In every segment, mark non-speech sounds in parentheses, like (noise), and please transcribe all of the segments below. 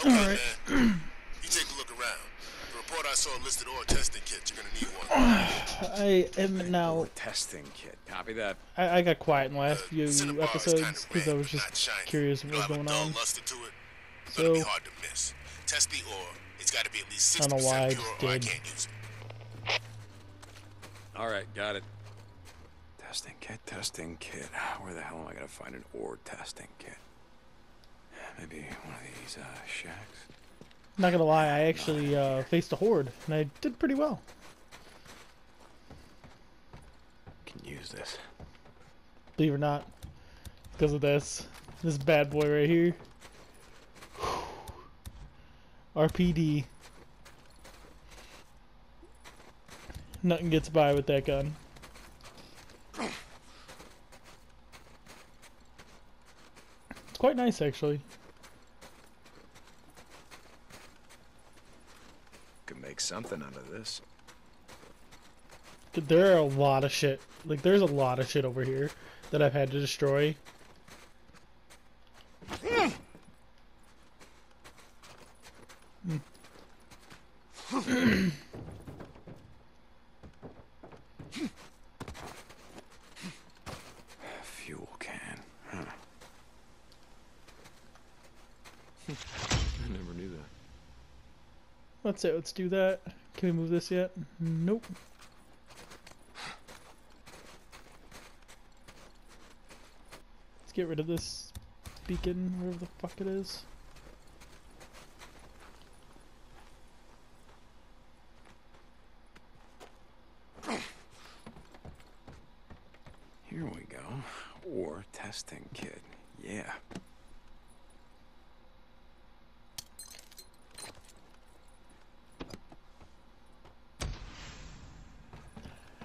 Okay, man. You take a look around. The report I saw listed ore testing kit. You're gonna need one. (sighs) I am now. Testing kit. Copy that. I, I got quiet in the last uh, few Cinnabar is episodes kinda because I was just curious what was going on. luster to it. It's gonna be So- hard to miss. Test the ore. It's got to be at least I don't know 60% why pure, just or I can't use it. All right, got it. Testing kit, testing kit. (sighs) Where the hell am I gonna find an ore testing kit? Maybe one of these uh, shacks. Not gonna lie, I actually uh, faced a horde and I did pretty well. Can use this. Believe it or not, because of this, this bad boy right here. RPD. Nothing gets by with that gun. Quite nice, actually. Could make something out of this. There are a lot of shit. Like, there's a lot of shit over here that I've had to destroy. Fuel can. Huh. I never knew that. Let's uh, let's do that. Can we move this yet? Nope. Let's get rid of this beacon, whatever the fuck it is. Here we go. Ore testing kit. Yeah.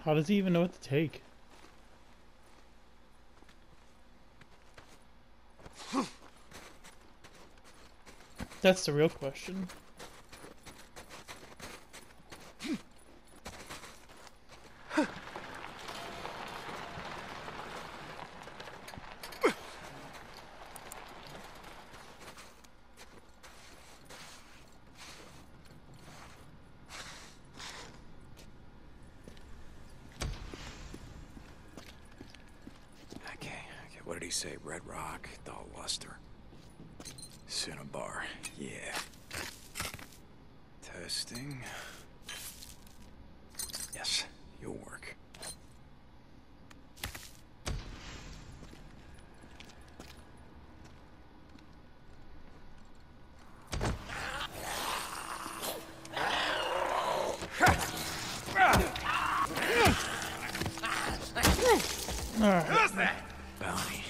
How does he even know what to take? (sighs) That's the real question. Okay, okay. What did he say? Red rock, dull luster. Cinnabar. Yeah. Testing. Yes, you'll work. Alright. Bounty.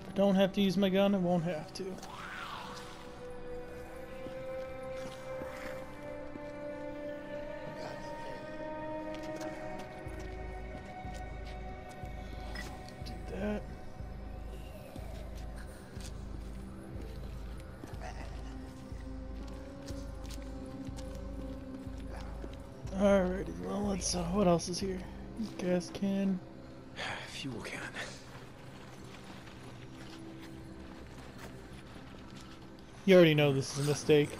If I don't have to use my gun, I won't have to. Else is here? Gas can. (sighs) Fuel can. You already know this is a mistake.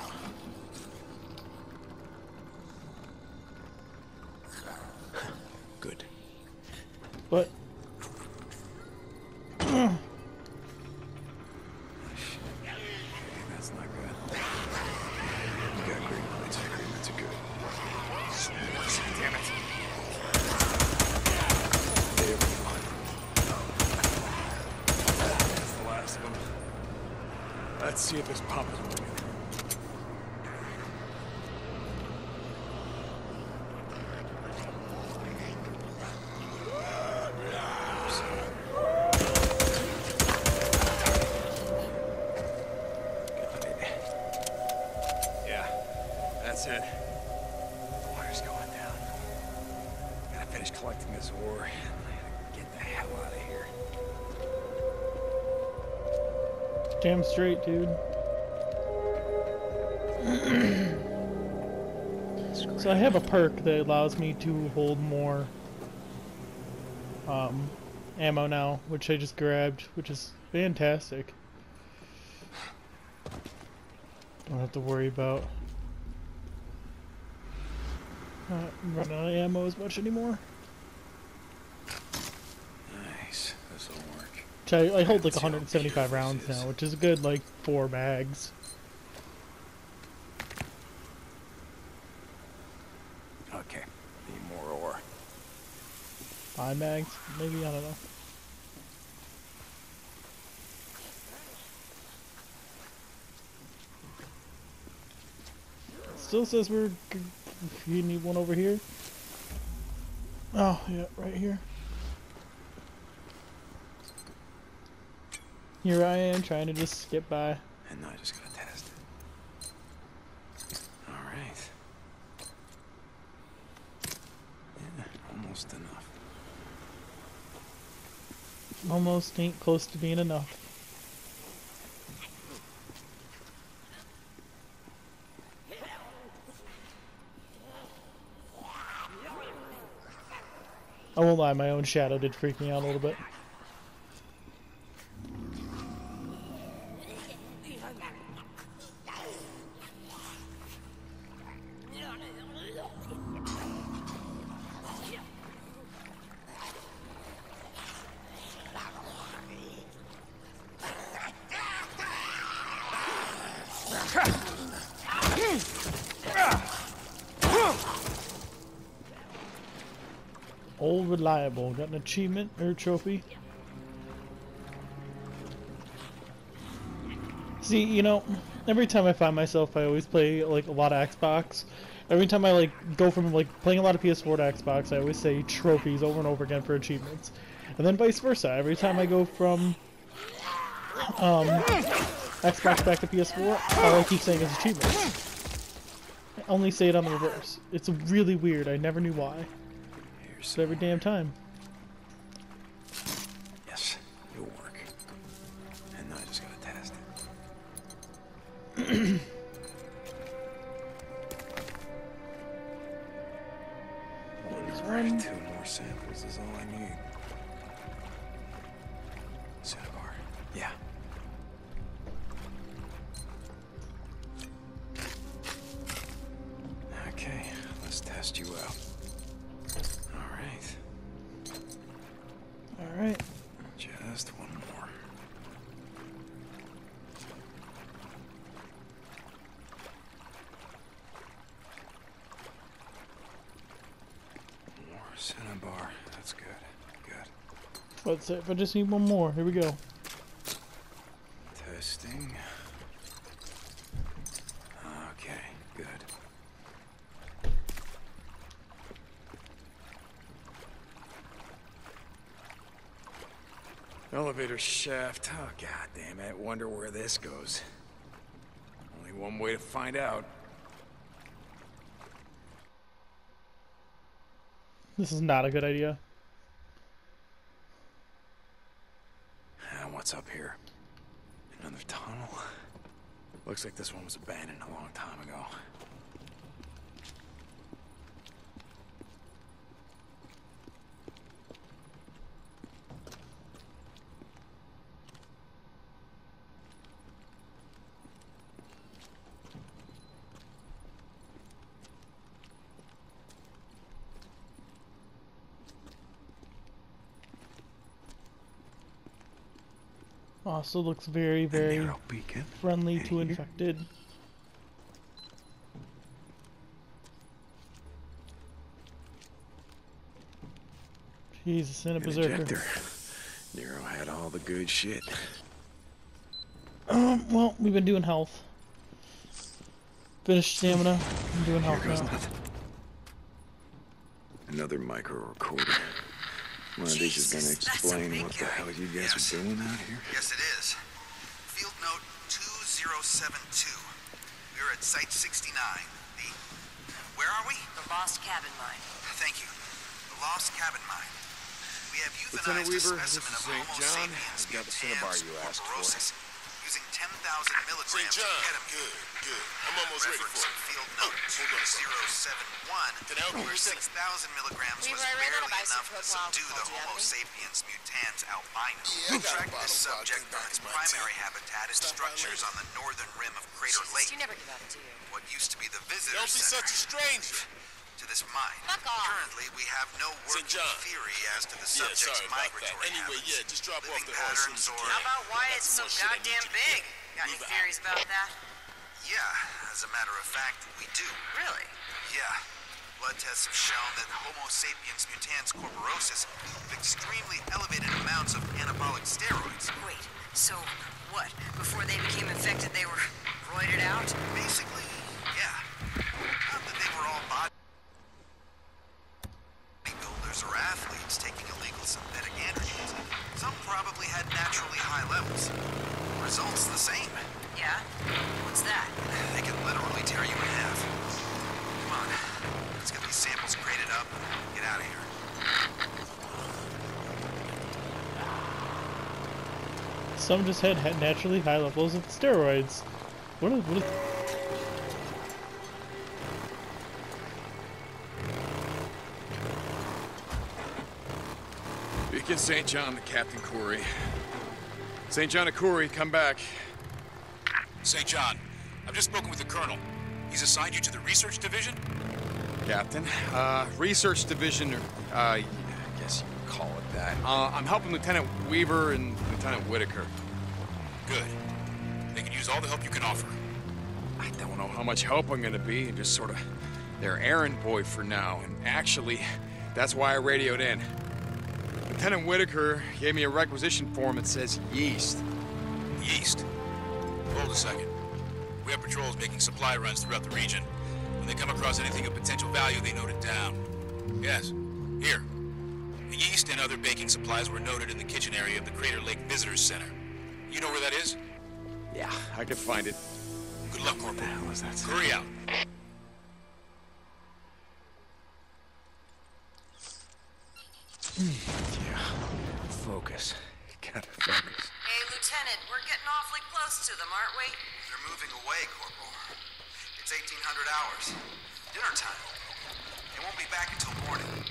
Damn straight, dude. (clears throat) So I have a perk that allows me to hold more um, ammo now, which I just grabbed, which is fantastic. Don't have to worry about not running out of ammo as much anymore. Nice. This'll work. Which I, I hold like Let's see how 175 rounds now, which is a good like four bags. Okay. Need more ore. Five bags, maybe I don't know. Still says we're. g- You need one over here. Oh yeah, right here. Here I am trying to just skip by. And now I just gotta test it. Alright. Yeah, almost enough. Almost ain't close to being enough. I won't lie, my own shadow did freak me out a little bit. Old reliable, got an achievement or a trophy. See, you know, every time I find myself, I always play like a lot of Xbox. Every time I like go from like playing a lot of PS4 to Xbox, I always say trophies over and over again for achievements, and then vice versa. Every time I go from um, Xbox back to PS4, all I keep saying is achievements. I only say it on the reverse. It's really weird. I never knew why. Here's So every damn time. Yes, it'll work. And now I just gotta test it. (clears throat) Alright, two Let's see if I just need one more. Here we go. Testing. Okay, good. Elevator shaft. Oh, god damn it. Wonder where this goes. Only one way to find out. This is not a good idea. Ah, what's up here? Another tunnel? Looks like this one was abandoned a long time ago. Also looks very, very friendly to here? infected. Jesus, and a An berserker. Nero had all the good shit. Um, well, we've been doing health. Finished stamina. I'm doing Here health now. nothing. Another micro recorder. One of these is gonna Jesus, that's a explain big what the guy. hell you guys Yes. are doing out here. Yes, it is. Field note 2072. We're at Site 69. The. Where are we? The lost cabin mine. Thank you. The Lost Cabin Mine. We have Lieutenant euthanized a Weaver, this specimen is of St. Homo John. sapiens I've got the cinnabar mutans you asked for. corporosus. using 10,000 milligrams St. of John. ketamine. Good, good. I'm almost ready for it. field Oh, note hold on a 071, Can I help you where with 6,000 milligrams We've was already barely enough to subdue the alcohol. Homo sapiens mutans albino. Yeah, I got a Tracked bottle this of vodka subject in from back its primary tent. habitat and Stop structures on the northern rim of Crater Jesus, Lake, you never give up, do you? what used to be the visitor Don't be center such a stranger. to this mine. Fuck off. Currently, we have no working John. theory as to the Yeah, subject's sorry about that. migratory Anyway, habits, yeah, just drop off the horse patterns, or. How about why it's so more shit I need goddamn big? Got any theories about that? Yeah, as a matter of fact, we do. Really? Yeah. Blood tests have shown that Homo sapiens mutans corporosis have extremely elevated amounts of anabolic steroids. Wait, so what? Before they became infected, they were roided out? Basically, yeah. Not that they were all bodybuilders or athletes taking illegal synthetic androgens. Some probably had naturally high levels. Results the same. Yeah? What's that? They can literally tear you in half. Come on, let's get these samples graded up and get out of here. Some just had, had naturally high levels of steroids. What is, what is Deacon St. John to Captain Corey. St. John to Corey, come back. St. John, I've just spoken with the Colonel. He's assigned you to the research division? Captain. Uh, research division, uh, I guess you could call it that. Uh, I'm helping Lieutenant Weaver and Lieutenant Whitaker. Good. They can use all the help you can offer. I don't know how much help I'm gonna be, just sort of their errand boy for now. And actually, that's why I radioed in. Lieutenant Whitaker gave me a requisition form that says yeast. Yeast. Hold a second. We have patrols making supply runs throughout the region. When they come across anything of potential value, they note it down. Yes. Here. The yeast and other baking supplies were noted in the kitchen area of the Crater Lake Visitors Center. You know where that is? Yeah, I could find it. Good luck, Corporal. What the hell is that? Hurry out. Yeah. Focus. Gotta focus. Hey, Lieutenant, we're getting awfully close to them, aren't we? They're moving away, Corporal. It's 1800 hours. Dinner time. They won't be back until morning.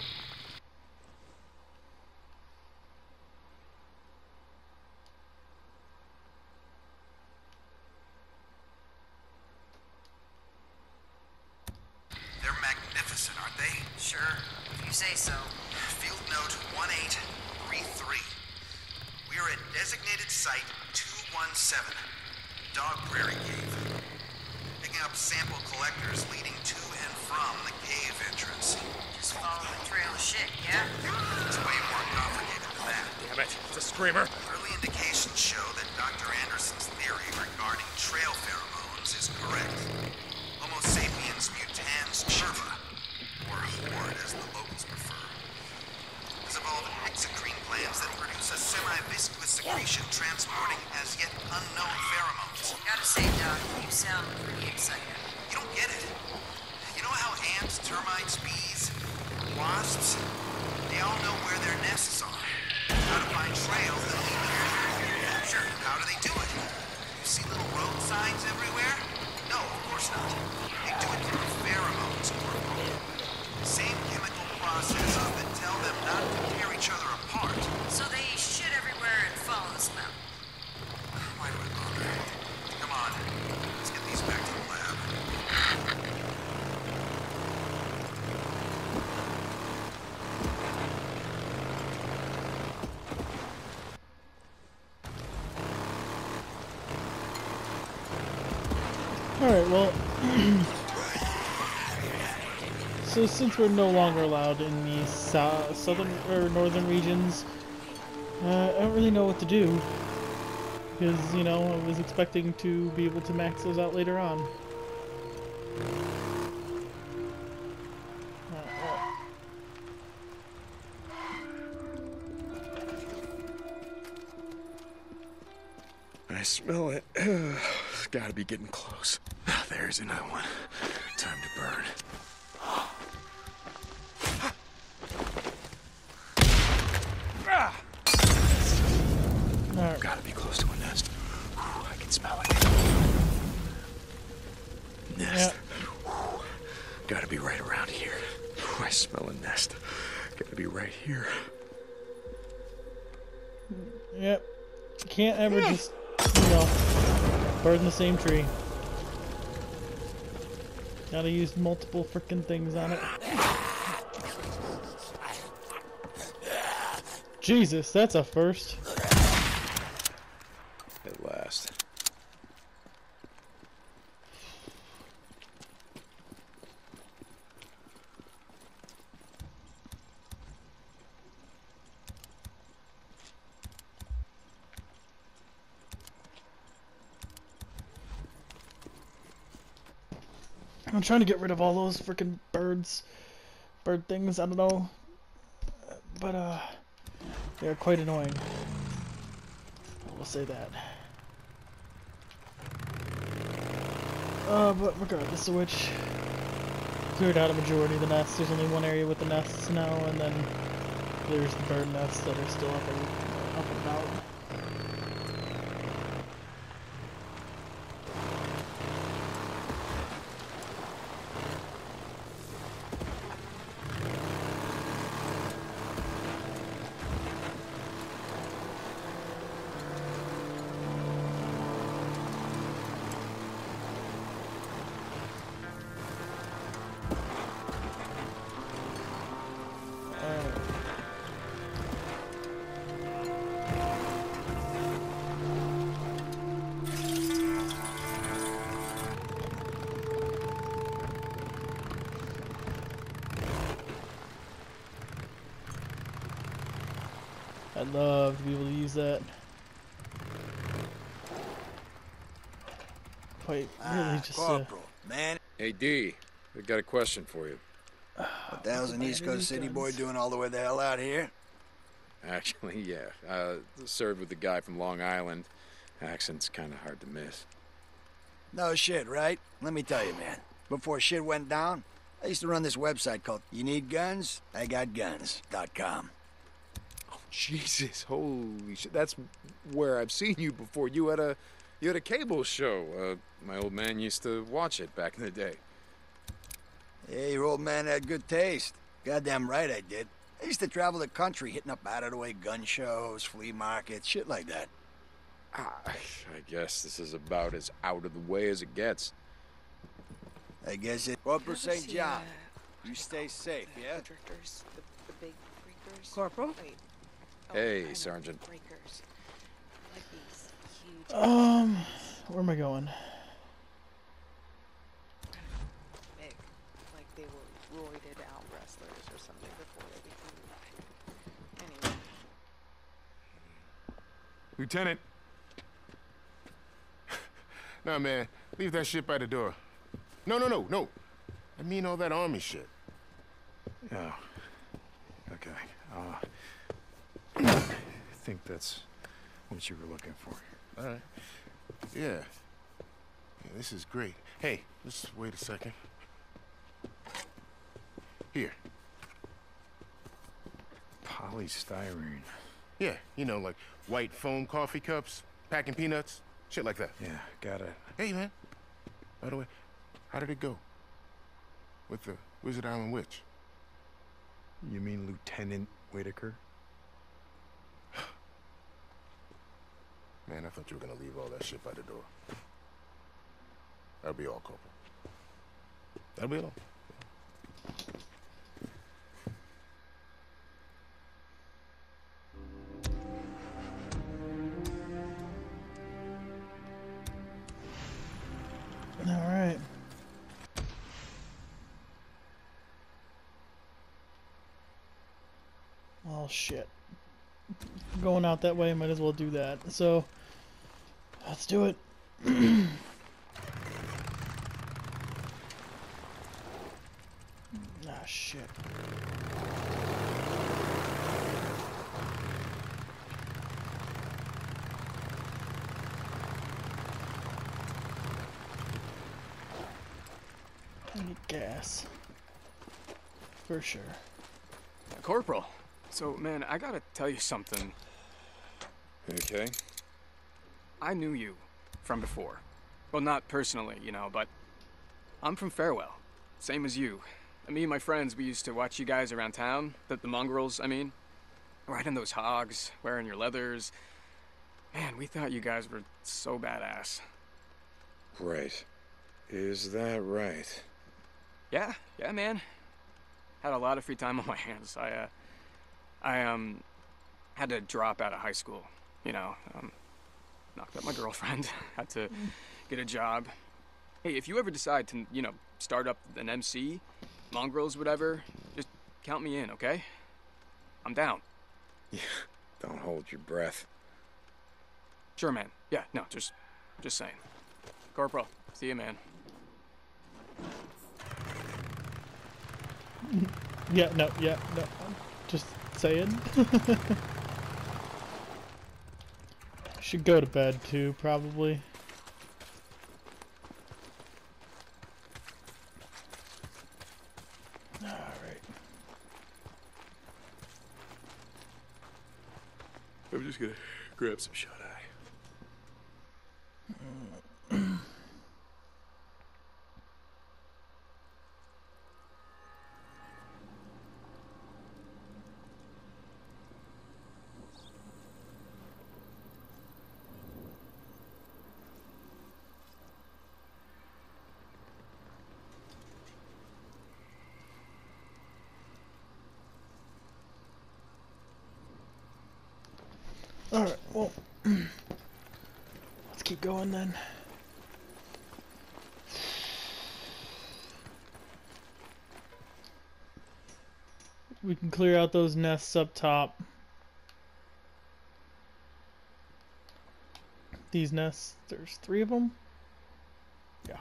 Glands that produce a semi-viscous secretion transporting as yet unknown pheromones. Gotta say, Doc, you sound pretty excited. You don't get it. You know how ants, termites, bees, wasps, they all know where their nests are. How to find trails that lead there. Sure, how do they do it? You see little road signs everywhere? No, of course not. They do it through pheromones, Corporal. Same chemical processes that tell them not to tear each other apart. So they shit everywhere and follow the smell. Why do I bother? Come on, let's get these back to the lab. Alright, well. So, since we're no longer allowed in the sou- southern or northern regions, uh, I don't really know what to do. Because, you know, I was expecting to be able to max those out later on. I smell it. (sighs) it's gotta be getting close. There's another one. Time to burn. Right. Gotta be close to a nest. Whew, I can smell it. Nest. Yep. Gotta be right around here. Whew, I smell a nest. Gotta be right here. Yep. Can't ever just, you know, burn in the same tree. Gotta use multiple freaking things on it. Jesus, that's a first. At last. I'm trying to get rid of all those freaking birds, bird things. I don't know, but uh, they're quite annoying. We'll say that. Uh, but regardless of which, cleared out a majority of the nests. There's only one area with the nests now, and then there's the bird nests that are still up and up and about. Love to be able to use that. Quite really Ah, just uh, Corporal, man, Hey, D, I got a question for you. what the hell's an East Coast Battery city boy doing all the way the hell out here? Actually, (laughs) yeah. Uh, served with the guy from Long Island. Accent's kind of hard to miss. No shit, right? Let me tell you, man. Before shit went down, I used to run this website called You Need Guns? I Got Guns.com. Jesus, holy shit! That's where I've seen you before. You had a, you had a cable show. Uh, my old man used to watch it back in the day. Yeah, your old man had good taste. Goddamn right I did. I used to travel the country hitting up out-of-the-way gun shows, flea markets, shit like that. Ah, I guess this is about as out of the way as it gets. I guess it... Corporal Have a St. John, uh, you stay safe, yeah? The the, the big freakers. Corporal? Wait. Hey, Sergeant. Breakers. Like these huge. um, where am I going? big. Like they were roided out wrestlers or something before they became. Anyway. Lieutenant. (laughs) nah, man. Leave that shit by the door. No, no, no, no. I mean all that army shit. Oh, okay. Uh, I think that's what you were looking for. All right. Yeah. yeah. This is great. Hey, let's wait a second. Here. Polystyrene. Yeah, you know, like white foam coffee cups, packing peanuts, shit like that. Yeah, got it. Hey, man. By the way, how did it go? With the Wizard Island Witch? You mean Lieutenant Whitaker? Man, I thought you were gonna leave all that shit by the door. That'll be all, Corporal. That'll be all. All right. Oh shit. Going out that way, might as well do that. So, let's do it. ah shit. I need gas. For sure. Corporal. So, man, I gotta tell you something. Okay. I knew you from before. Well, not personally, you know, but I'm from Farewell. Same as you. me and my friends, we used to watch you guys around town. The, the mongrels, I mean. Riding those hogs, wearing your leathers. Man, we thought you guys were so badass. Right. Is that right? Yeah, yeah, man. Had a lot of free time on my hands. I, uh, I, um, had to drop out of high school. You know, um, knocked up my girlfriend. (laughs) had to get a job. Hey, if you ever decide to, you know, start up an MC, mongrels, whatever, just count me in, okay? I'm down. Yeah, don't hold your breath. Sure, man. Yeah, no, just, just saying. Corporal, see you, man. (laughs) Yeah, no, yeah, no. I'm just saying. (laughs) Should go to bed too, probably. Alright. I'm just gonna grab some shut eye. Alright, well. let's keep going then. We can clear out those nests up top. These nests, there's three of them? Yeah.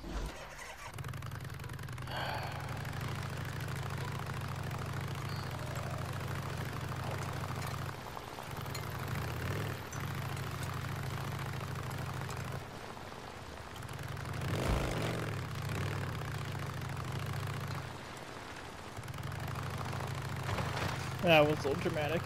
That was a little dramatic.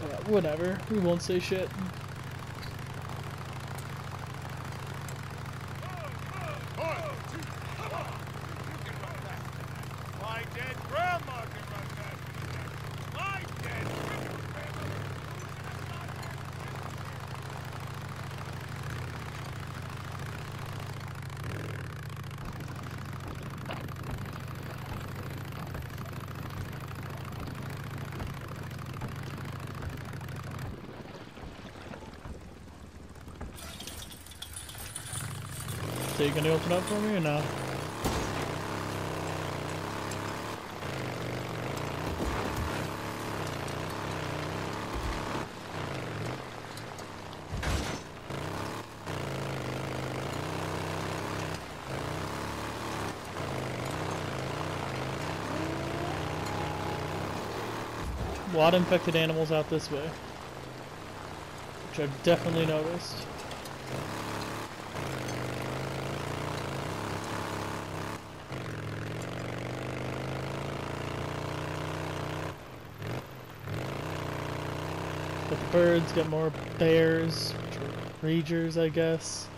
Uh, whatever, we won't say shit. My dead grandma can run that. My dead So you gonna open up for me or no? A lot of infected animals out this way. Which I've definitely noticed. Got the birds, got more bears, which are ragers, I guess.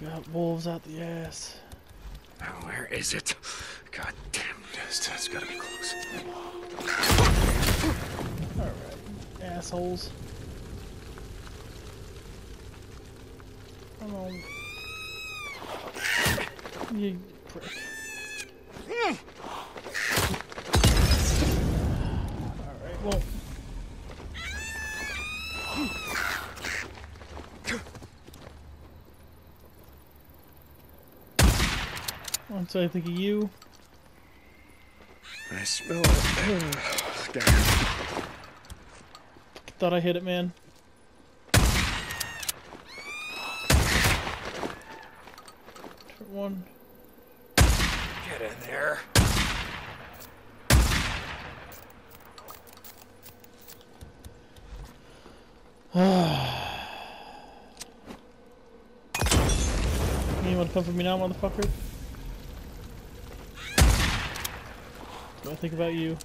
Got wolves out the ass. Where is it? God damn, it's gotta be close. Alright, assholes. Come on. You prick. Alright, well. Once I think of you. I smell it. (sighs) Thought I hit it, man. One. Get in there. (sighs) You wanna come for me now, motherfucker? What I think about you.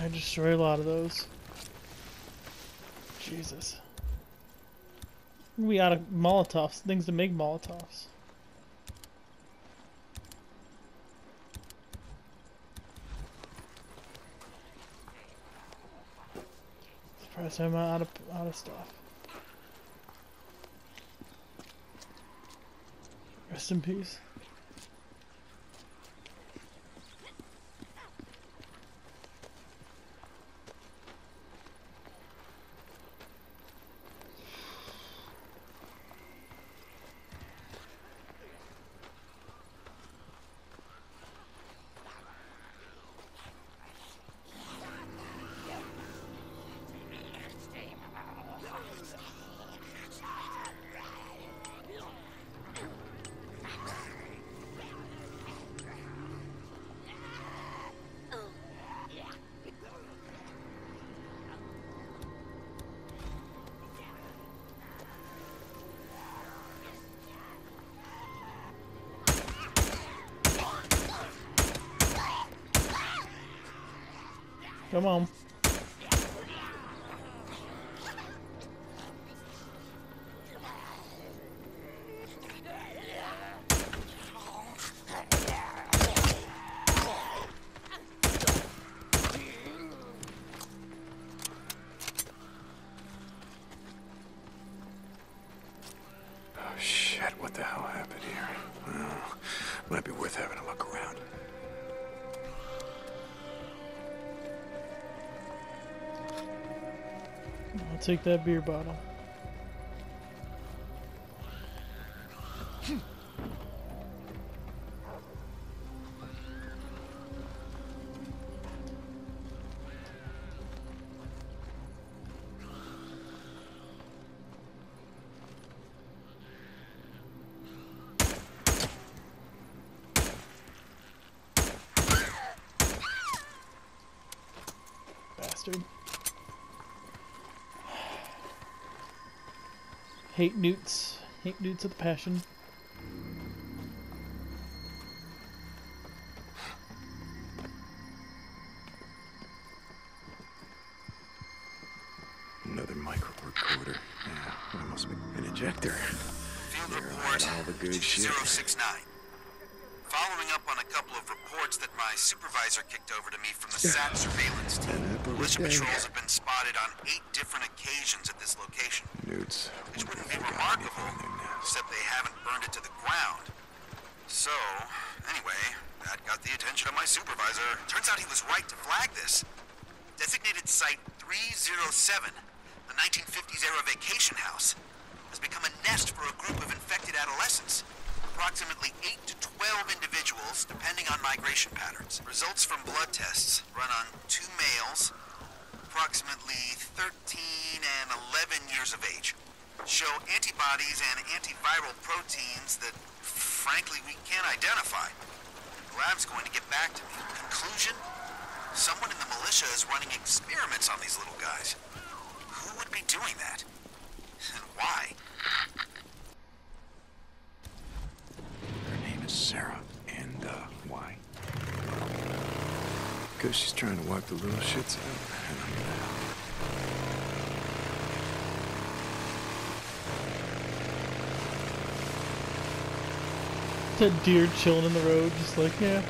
I destroy a lot of those. Jesus. We out of Molotovs, things to make Molotovs. Surprised I'm out of out of stuff. Rest in peace. Come on. Take that beer bottle. Hate newts. Hate newts with a passion. Another micro recorder. Yeah, that must be an ejector. Field There, report all the good shit. 2069. Following up on a couple of reports that my supervisor kicked over to me from the SAT surveillance team. An Militia patrols have been spotted on eight different occasions at this location. Newts. Which Wonder wouldn't if be they got remarkable, anything in their except they haven't burned it to the ground. So, anyway, that got the attention of my supervisor. Turns out he was right to flag this. Designated Site 307, the 1950s era vacation house, has become a nest for a group of infected adolescents. Approximately 8 to 12 individuals, depending on migration patterns. Results from blood tests run on two males, approximately 13 and 11 years of age, show antibodies and antiviral proteins that, frankly, we can't identify. The lab's going to get back to me. Conclusion? Someone in the militia is running experiments on these little guys. Who would be doing that? (laughs) And why? Her name is Sarah. And, uh, why? Because she's trying to wipe the little shits out. And I'm gonna help. That deer chilling in the road, just like, yeah.